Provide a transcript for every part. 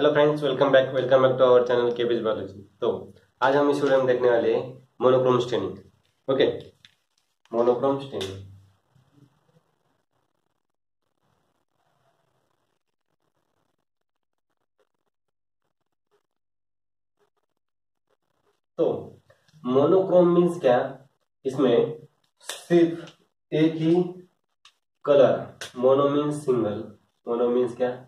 Hello friends welcome back welcome back to our channel के बीज biology तो आज हम इस वीडियो में देखने वाले हैं monochrome staining okay monochrome staining तो मोनोक्रोम मीन्स क्या? इसमें सिर्फ़ एक ही colour mono means single mono means क्या?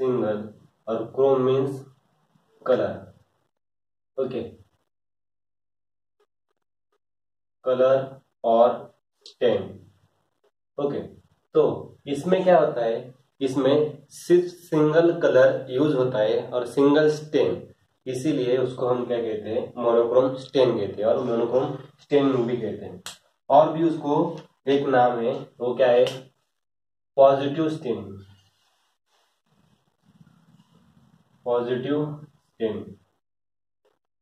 सिंगल और chrome means colour. Okay. Colour और स्टेन ओके। तो इसमें क्या होता है? इसमें सिर्फ़ सिंगल कलर यूज़ होता है और सिंगल स्टेन। इसीलिए उसको हम क्या कहते हैं? मोनोक्रोम स्टेन कहते हैं और मोनोक्रोम स्टेन भी कहते हैं। और भी उसको एक नाम है, वो क्या है? Positive stain. पॉजिटिव स्टेन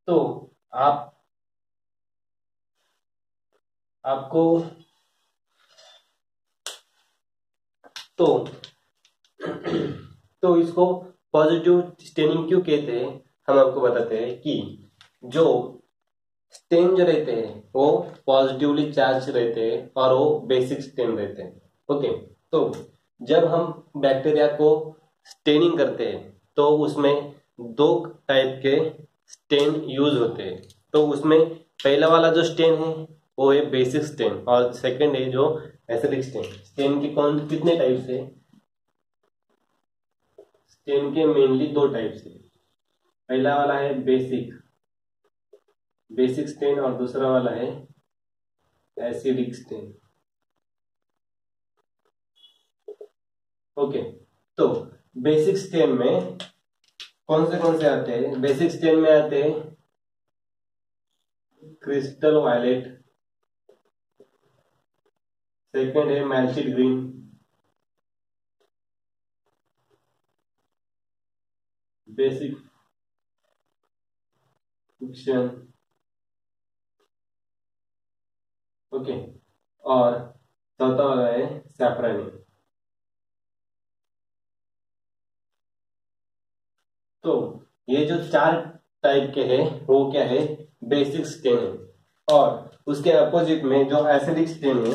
तो आप, आपको तो तो इसको पॉजिटिव स्टेनिंग क्यों कहते हैं? हम आपको बताते हैं कि जो स्टेन जो रहते हैं, वो पॉजिटिवली चार्ज रहते हैं और वो बेसिक स्टेन रहते हैं। ओके तो जब हम बैक्टीरिया को स्टेनिंग करते हैं तो उसमें दो टाइप के स्टेन यूज़ होते हैं। तो उसमें पहला वाला जो स्टेन है, वो है बेसिक स्टेन और सेकंड है जो एसिडिक स्टेन स्टेन के कौन, कितने टाइप से स्टेन के मेनली दो टाइप से पहला वाला है बेसिक बेसिक स्टेन और दूसरा वाला है एसिडिक स्टेन ओके तो बेसिक स्टेन में कौन से कौन से आते हैं? बेसिक स्टेन में आते हैं। क्रिस्टल वायलेट सेकंड है malachite green basic fuchsin okay और चौथा वाला है सैफरानी तो ये जो चार टाइप के हैं वो क्या है बेसिक स्टेन है, और उसके अपोजिट में जो एसिडिक स्टेन है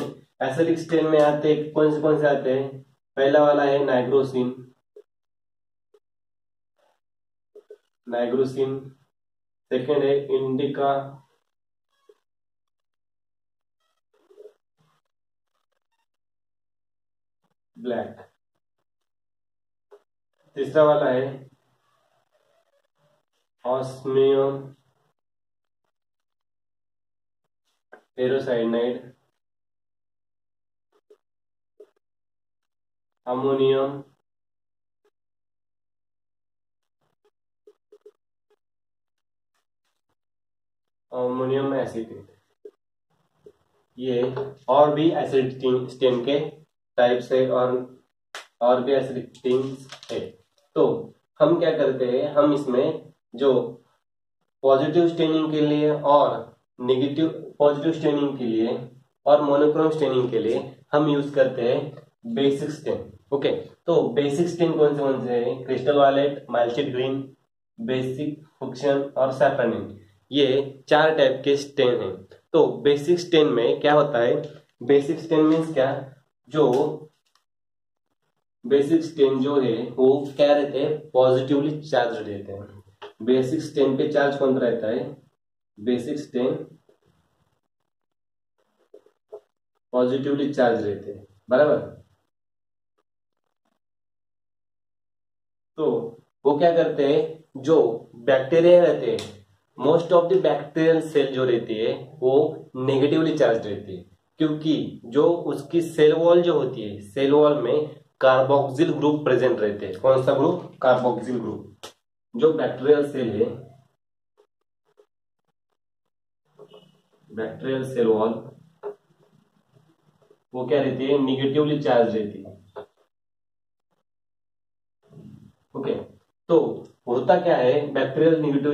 एसिडिक स्टेन में आते कौन से कौन से आते हैं? पहला वाला है नाइग्रोसिन नाइग्रोसिन सेकेंड है इंडिका ब्लैक तीसरा वाला है osmium ferrocyanide ammonium ammonium acetate ये और भी एसिड स्टेन के टाइप्स है और और भी एसिड है। तो हम क्या करते हैं, हम इसमें जो पॉजिटिव स्टेनिंग के लिए और नेगेटिव पॉजिटिव स्टेनिंग के लिए और मोनोक्रोम स्टेनिंग के लिए हम यूज़ करते हैं बेसिक स्टेन ओके तो बेसिक स्टेन कौन से कौन से हैं? Crystal violet malachite green basic fuchsin और सैफरनिन ये चार टाइप के स्टेन हैं। तो बेसिक स्टेन में क्या होता है? बेसिक स्टेन मीन्स क्या? जो बेसिक स्टेन जो है, वो क्या रहते हैं? पॉजिटिवली चार्ज रहते हैं। बेसिक स्टेन पे चार्ज कौन रहता है? बेसिक स्टेन पॉजिटिवली चार्ज रहते हैं, बराबर? तो वो क्या करते हैं, जो बैक्टीरिया रहते हैं most of the bacterial cell जो रहती है, वो नेगेटिवली चार्ज रहती है। क्योंकि जो उसकी सेल वॉल जो होती है सेल वॉल में कार्बोक्सिल ग्रुप प्रेजेंट रहते हैं। कौन सा ग्रुप कार्बोक्सिल ग्रुप जो बैक्टीरियल सेल है बैक्टीरियल सेल वॉल वो क्या रहती है? निगेटिवली चार्ज रहती है। ओके तो होता क्या है? Bacterial negative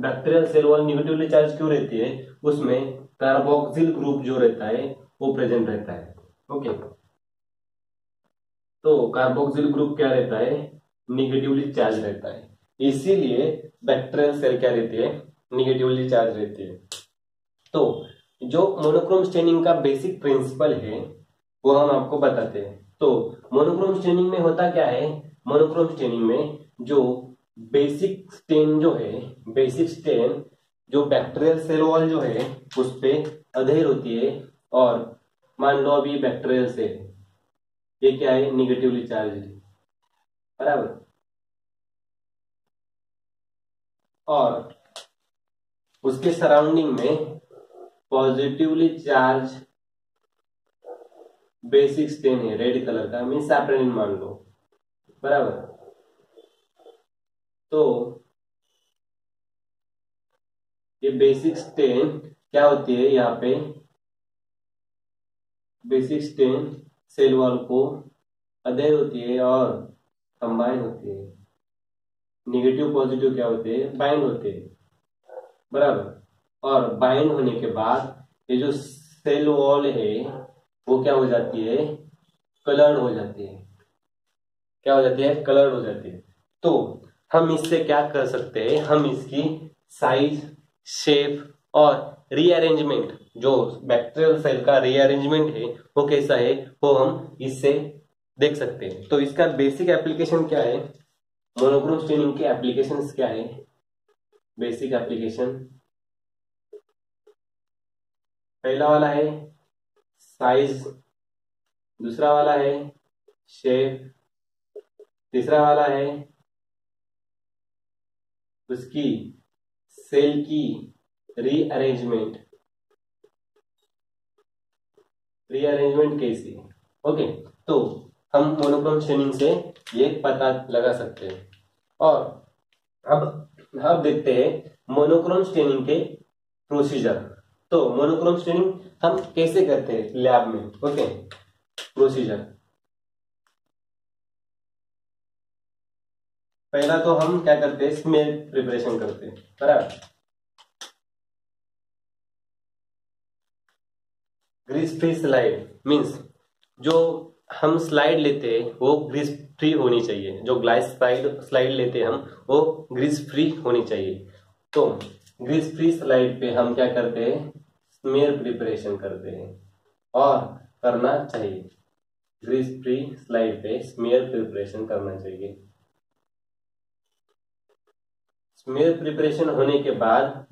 bacterial cell wall negatively charge क्यों रहती है? उसमें कार्बोक्सिल ग्रुप जो रहता है, वो प्रेजेंट रहता है। ओके तो कार्बोक्सिल ग्रुप क्या रहता है? निगेटिवली चार्ज रहता है। इसीलिए बैक्टेरियल सेल क्या रहती है? निगेटिवली चार्ज रहती है। तो जो मोनोक्रोम स्टेनिंग का बेसिक प्रिंसिपल है, वो हम आपको बताते हैं। तो मोनोक्रोम स्टेनिंग में होता क्या है? मोनोक्रोम स्टेनिंग में जो बेसिक स्टेन जो है बेसिक स्टेन जो बैक्टीरियल सेल वॉल जो है, उस पर अधेर होती है और मान लो अभी बैक्टीरियल सेल ये क्या है? निगेटिवली चार्ज बराबर। और उसके सराउंडिंग में पॉजिटिवली चार्ज बेसिक स्टेन है रेड कलर का मीन सैप्रेनिन मान लो, बराबर। तो ये बेसिक स्टेन क्या होती है यहाँ पे? बेसिक स्टेन सेल वॉल को अधेर होती है और कंबाइन होती है। निगेटिव पॉजिटिव क्या होते हैं? बाइंड होते हैं। बराबर। और बाइंड होने के बाद ये जो सेल वॉल है, वो क्या हो जाती है? कलर्ड हो जाती है। क्या हो जाती है? कलर्ड हो जाती है। तो हम इससे क्या कर सकते हैं? हम इसकी साइज़ शेप और रीअरेंजमेंट जो बैक्टीरियल सेल का रीअरेंजमेंट है, वो कैसा है? वो हम इससे देख सकते हैं। तो इसका बेसिक एप्लीकेशन क्या है? मोनोक्रोम स्टेनिंग के एप्लीकेशन क्या है? बेसिक एप्लीकेशन पहला वाला है साइज़ दूसरा वाला है शेप तीसरा वाला है उसकी सेल की रीअरेंजमेंट रीअरेंजमेंट कैसी? ओके तो हम मोनोक्रोम स्टेनिंग से ये पता लगा सकते हैं। और अब अब देखते हैं मोनोक्रोम स्टेनिंग के प्रोसीजर तो मोनोक्रोम स्टेनिंग हम कैसे करते हैं लैब में? ओके प्रोसीजर पहला तो हम क्या करते हैं स्मेल प्रिपरेशन करते हैं, बराबर। ग्रीस फ्री स्लाइड मीन्स जो हम स्लाइड लेते हैं वो ग्रीस फ्री होनी चाहिए। जो ग्लाइस स्लाइड स्लाइड लेते हैं हम, वो ग्रीस फ्री होनी चाहिए। तो ग्रीस फ्री स्लाइड पे हम क्या करते हैं स्मेयर प्रिपरेशन करते हैं और करना चाहिए। ग्रीस फ्री स्लाइड पे स्मेयर प्रिपरेशन करना चाहिए। स्मेयर प्रिपरेशन होने के बाद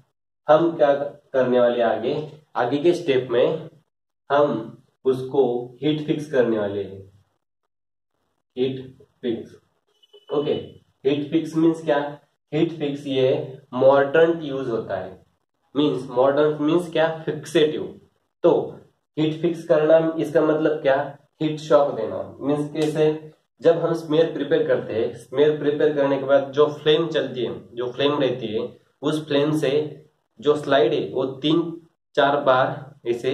हम क्या करने वाले आगे आगे के स्टेप में हम उसको हीट फिक्स करने वाले हैं। Heat fix okay heat fix means क्या? हीट फिक्स ये मॉडर्न यूज़ होता है। मीन्स मॉडर्न मीन्स क्या? फिक्सेटिव तो हीट फिक्स करना इसका मतलब क्या? हीट शॉक देना। मीन्स कैसे? जब हम स्मेयर प्रिपेयर करते हैं स्मेयर प्रिपेयर करने के बाद जो फ्लेम चलती है, जो फ्लेम रहती है, उस फ्लेम से जो स्लाइड है, वो तीन, चार बार इसे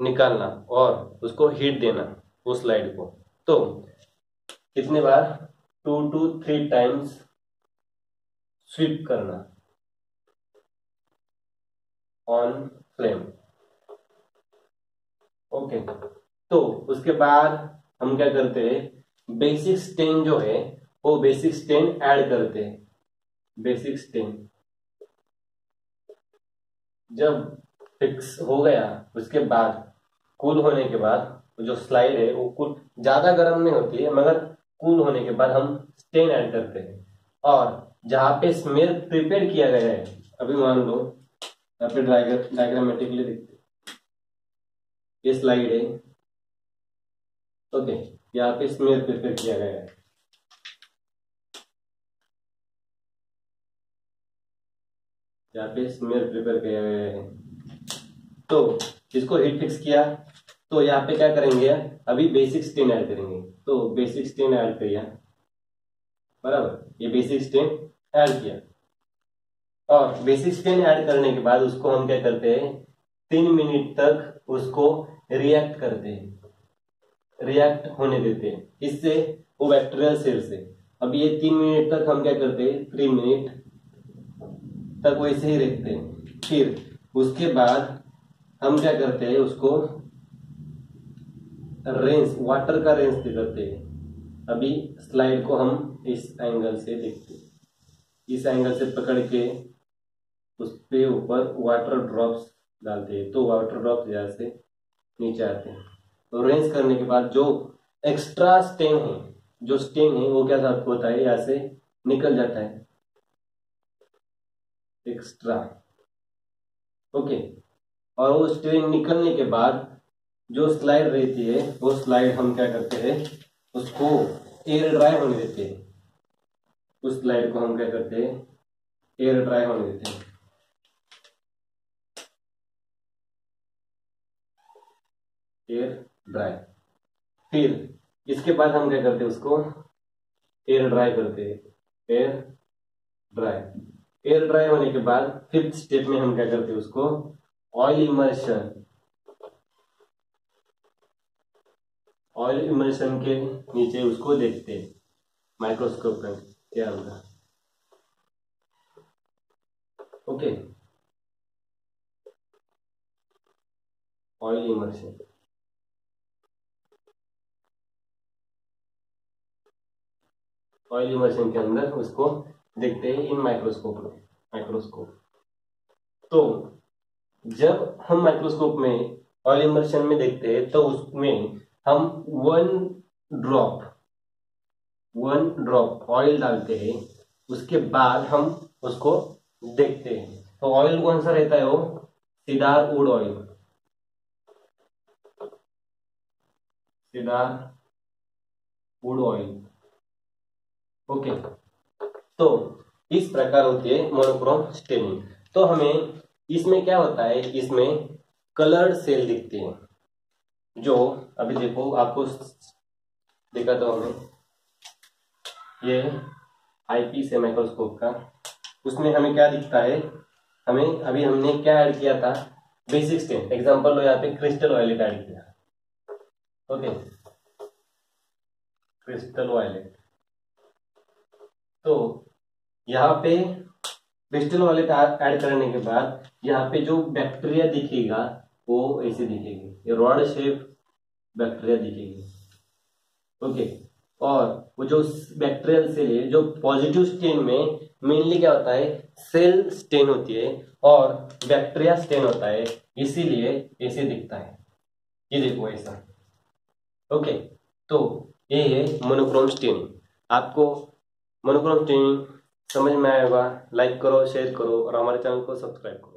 निकालना और उसको हीट देना उस स्लाइड को। तो कितने बार? Two two three times sweep करना। ऑन फ्लेम ओके तो उसके बाद हम क्या करते हैं? बेसिक स्टेन जो है, वो बेसिक स्टेन ऐड करते हैं। बेसिक स्टेन जब फिक्स हो गया, उसके बाद कूल होने के बाद जो स्लाइड है, वो कुल ज़्यादा गर्म नहीं होती है, मगर कूल होने के बाद हम स्टेन ऐड करते हैं और जहाँ पे स्मेल प्रिपेयर किया गया है, अभी मान लो, यहाँ डायग्रामेटिकली देखते ये स्लाइड है। ओके यहाँ पे स्मेल प्रिपेयर किया गया है। यहाँ पे स्मेल प्रिपेयर किया गया है। तो इसको हीट फिक्स किया। तो यहाँ पे क्या करेंगे अभी बेसिक स्टेन ऐड करेंगे। तो बेसिक स्टेन ऐड किया बराबर? ये बेसिक स्टेन ऐड किया। और बेसिक स्टेन ऐड करने के बाद उसको हम क्या करते हैं? तीन मिनट तक उसको रिएक्ट करते हैं। रिएक्ट होने देते हैं। इससे वो बैक्टीरियल सेल से। अब ये तीन मिनट तक हम क्या करते हैं? थ्री मिनट तक वैसे ही रखते हैं। फिर उसके बाद हम क्या करते हैं? उसको रेंस वाटर का रेंस करते हैं। अभी स्लाइड को हम इस एंगल से देखते हैं। इस एंगल से पकड़ के उस पे ऊपर वाटर ड्रॉप्स डालते हैं। तो वाटर ड्रॉप्स यहाँ से नीचे आते हैं। तो रेंज करने के बाद जो एक्स्ट्रा स्टेन है, जो स्टेन है, वो क्या होता है यहाँ से निकल जाता है। एक्स्ट्रा ओके और वो स्टेन निकलने के बाद जो स्लाइड रहती है, वो स्लाइड हम क्या करते हैं? उसको एयर ड्राई होने देते हैं। उस स्लाइड को हम क्या करते हैं? एयर ड्राई होने देते हैं। एयर ड्राई फिर इसके बाद हम क्या करते हैं उसको? एयर ड्राई करते हैं। एयर ड्राई एयर ड्राई होने के बाद फिफ्थ स्टेप में हम क्या करते हैं उसको? ऑयल इमर्शन ऑयल इमर्शन के नीचे उसको देखते हैं। माइक्रोस्कोप में क्या होगा okay. Oil immersion oil immersion के अंदर उसको देखते हैं इन माइक्रोस्कोप में। माइक्रोस्कोप तो जब हम माइक्रोस्कोप में ऑयल इमर्शन में देखते हैं तो उसमें हम one drop one drop oil डालते हैं, उसके बाद हम उसको देखते हैं। तो ऑयल कौन सा रहता है वो? सीधार उड ऑयल सीधार उड ऑयल ओके तो इस प्रकार होती है मोनोक्रोम स्टेनिंग तो हमें इसमें क्या होता है? इसमें कलर्ड सेल दिखते हैं। जो, अभी देखो, आपको देखा दो हमें ये आईपीस है माइक्रोस्कोप का। उसमें हमें क्या दिखता है? हमें, अभी हमने क्या ऐड किया था? बेसिक स्टेन एग्जांपल लो यहाँ पे क्रिस्टल वायलेट ऐड किया। ओके क्रिस्टल वायलेट तो यहाँ पे क्रिस्टल वाले ऐड करने के बाद, यहाँ पे जो बैक्टीरिया दिखेगा वो ऐसे दिखेगी। ये रॉड शेप बैक्टीरिया दिखेगी। ओके और वो जो बैक्टीरियल सेल है, जो पॉजिटिव स्टेन में मेनली क्या होता है? सेल स्टेन होती है और बैक्टीरिया स्टेन होता है। इसीलिए ऐसे दिखता है। ये देखो ऐसा। ओके तो ये है मोनोक्रोम स्टेनिंग आपको मोनोक्रोम स्टेनिंग समझ में आएगा लाइक करो शेयर करो और हमारे चैनल को सब्सक्राइब करो।